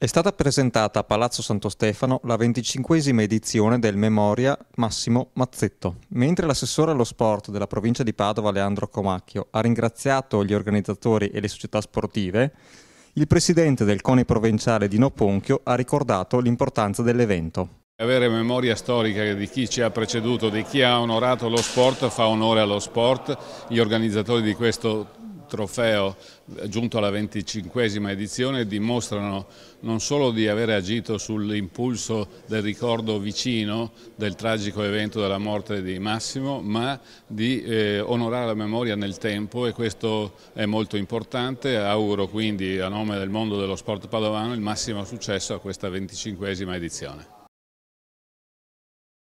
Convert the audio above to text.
È stata presentata a Palazzo Santo Stefano la venticinquesima edizione del Memoria Massimo Mazzetto. Mentre l'assessore allo sport della provincia di Padova, Leandro Comacchio, ha ringraziato gli organizzatori e le società sportive, il presidente del CONI provinciale Dino Ponchio ha ricordato l'importanza dell'evento. Avere memoria storica di chi ci ha preceduto, di chi ha onorato lo sport, fa onore allo sport. Gli organizzatori di questo trofeo giunto alla 25esima edizione dimostrano non solo di aver agito sull'impulso del ricordo vicino del tragico evento della morte di Massimo, ma di eh, onorare la memoria nel tempo e questo è molto importante. Auguro quindi a nome del mondo dello sport padovano il massimo successo a questa 25esima edizione.